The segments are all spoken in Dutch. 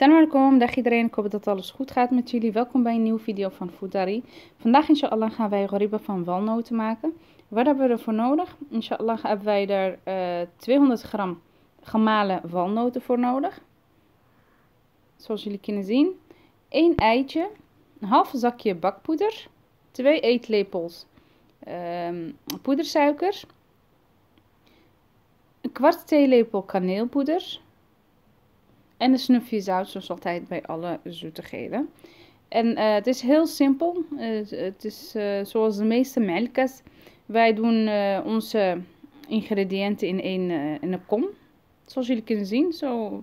Salam alaikum, dag iedereen. Ik hoop dat alles goed gaat met jullie. Welkom bij een nieuwe video van Foodari. Vandaag inshallah gaan wij ghariba van walnoten maken. Wat hebben we ervoor nodig? Inshallah hebben wij er uh, 200 gram gemalen walnoten voor nodig. Zoals jullie kunnen zien. 1 eitje, een half zakje bakpoeder, 2 eetlepels um, poedersuiker, een kwart theelepel kaneelpoeder en een snufje zout, zoals altijd bij alle zoetigheden. En uh, het is heel simpel. Uh, het is uh, zoals de meeste melkas. Wij doen onze ingrediënten in een, in een kom. Zoals jullie kunnen zien. Zo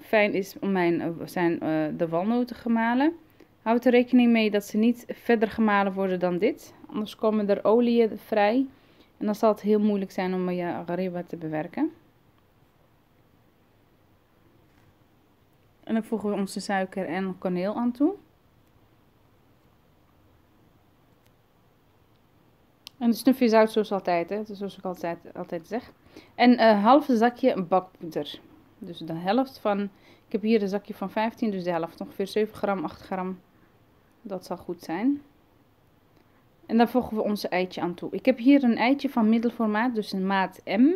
fijn is mijn, zijn de walnoten gemalen. Houd er rekening mee dat ze niet verder gemalen worden dan dit. Anders komen er oliën vrij. En dan zal het heel moeilijk zijn om je agariba te bewerken. En dan voegen we onze suiker en kaneel aan toe. En de snufje zout zoals altijd, hè? zoals ik altijd, altijd zeg. En een halve zakje bakpoeder. Dus de helft van, ik heb hier een zakje van 15, dus de helft, ongeveer 7 gram, 8 gram. Dat zal goed zijn. En dan voegen we onze eitje aan toe. Ik heb hier een eitje van middelformaat, dus een maat M.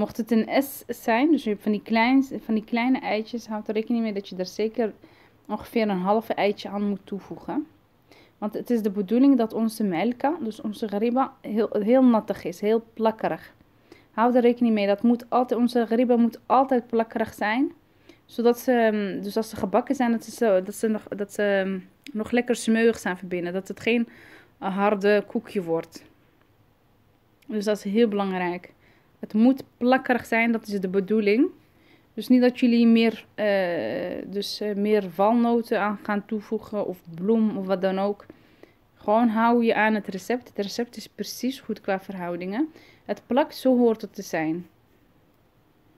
Mocht het een S zijn, dus van die, van die kleine eitjes, houd er rekening mee dat je er zeker ongeveer een halve eitje aan moet toevoegen. Want het is de bedoeling dat onze melka, dus onze gariba, heel, heel nattig is, heel plakkerig. Houd er rekening mee, dat moet altijd, onze gariba moet altijd plakkerig zijn. Zodat ze, mm, dus als ze gebakken zijn, dat ze, dat ze, nog, dat ze mm, nog lekker smeuig zijn verbinden. Dat het geen harde koekje wordt. Dus dat is heel belangrijk. Het moet plakkerig zijn, dat is de bedoeling. Dus niet dat jullie meer, uh, dus, uh, meer walnoten aan gaan toevoegen of bloem of wat dan ook. Gewoon hou je aan het recept. Het recept is precies goed qua verhoudingen. Het plakt, zo hoort het te zijn.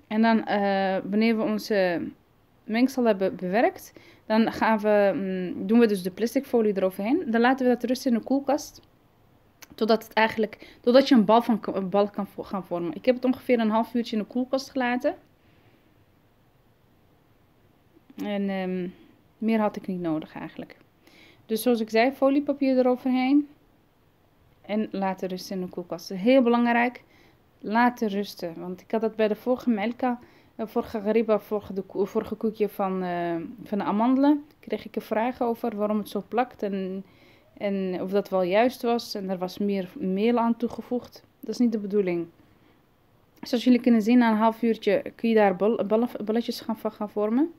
En dan, uh, wanneer we onze mengsel hebben bewerkt, dan gaan we, um, doen we dus de plastic folie eroverheen. Dan laten we dat rusten in de koelkast. Totdat, het eigenlijk, totdat je een bal, van, een bal kan gaan vormen. Ik heb het ongeveer een half uurtje in de koelkast gelaten. En um, meer had ik niet nodig eigenlijk. Dus zoals ik zei, foliepapier eroverheen. En laten rusten in de koelkast. Heel belangrijk, laten rusten. Want ik had dat bij de vorige melka, de vorige gariba, vorige, de, vorige koekje van, uh, van de amandelen. Kreeg ik een vraag over waarom het zo plakt. En en of dat wel juist was. En er was meer meel aan toegevoegd. Dat is niet de bedoeling. Zoals jullie kunnen zien, na een half uurtje kun je daar balletjes van gaan vormen.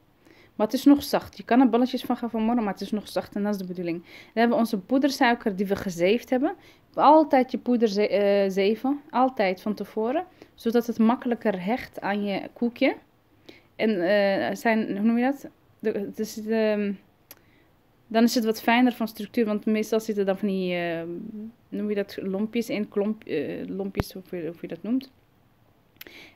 Maar het is nog zacht. Je kan er balletjes van gaan vormen, maar het is nog zacht. En dat is de bedoeling. Dan hebben we onze poedersuiker die we gezeefd hebben. Altijd je poeder ze uh, zeven. Altijd van tevoren. Zodat het makkelijker hecht aan je koekje. En uh, zijn, hoe noem je dat? De, dus de, dan is het wat fijner van structuur, want meestal zitten dan van die, uh, noem je dat, lompjes in, klomp, uh, lompjes, of je, je dat noemt.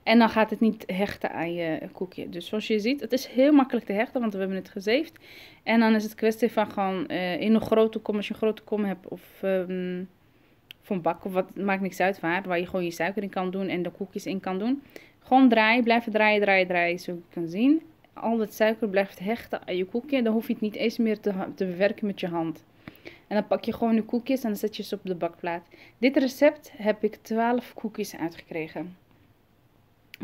En dan gaat het niet hechten aan je koekje. Dus zoals je ziet, het is heel makkelijk te hechten, want we hebben het gezeefd. En dan is het kwestie van gewoon uh, in een grote kom, als je een grote kom hebt, of um, van bak, of wat, maakt niks uit waar, waar je gewoon je suiker in kan doen en de koekjes in kan doen. Gewoon draaien, blijven draaien, draaien, draaien, zo je kan zien al het suiker blijft hechten aan je koekje. Dan hoef je het niet eens meer te, te bewerken met je hand. En dan pak je gewoon je koekjes en dan zet je ze op de bakplaat. Dit recept heb ik 12 koekjes uitgekregen.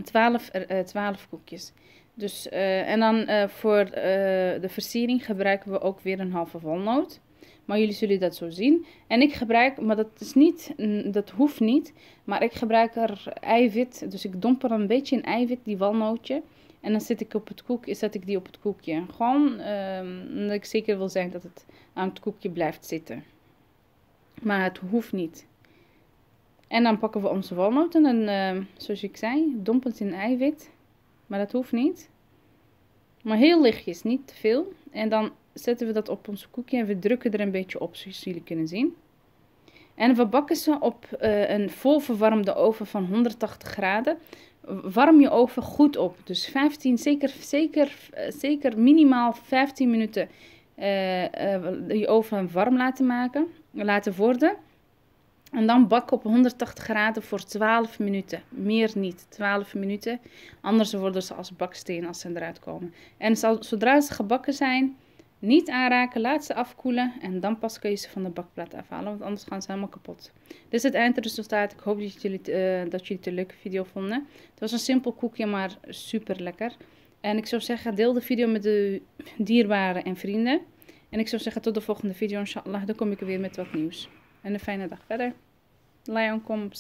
12, uh, 12 koekjes. Dus, uh, en dan uh, voor de versiering gebruiken we ook weer een halve walnoot. Maar jullie zullen dat zo zien. En ik gebruik, maar dat is niet, dat hoeft niet. Maar ik gebruik er eiwit. Dus ik domper een beetje in eiwit, die walnootje. En dan zet ik, op het koek, zet ik die op het koekje. Gewoon um, omdat ik zeker wil zijn dat het aan het koekje blijft zitten. Maar het hoeft niet. En dan pakken we onze walnoten en uh, zoals ik zei, dompelt in eiwit. Maar dat hoeft niet. Maar heel lichtjes, niet te veel. En dan zetten we dat op ons koekje en we drukken er een beetje op, zoals jullie kunnen zien. En we bakken ze op uh, een vol verwarmde oven van 180 graden warm je oven goed op. Dus 15, zeker, zeker, zeker minimaal 15 minuten uh, uh, je oven warm laten maken, laten worden. En dan bakken op 180 graden voor 12 minuten. Meer niet, 12 minuten. Anders worden ze als baksteen als ze eruit komen. En zodra ze gebakken zijn, niet aanraken, laat ze afkoelen en dan pas kun je ze van de bakplaat afhalen, want anders gaan ze helemaal kapot. Dit is het eindresultaat. Ik hoop dat jullie, uh, dat jullie het een leuke video vonden. Het was een simpel koekje, maar super lekker. En ik zou zeggen, deel de video met de dierbaren en vrienden. En ik zou zeggen, tot de volgende video, inshallah. Dan kom ik weer met wat nieuws. En een fijne dag verder. Lion, kom op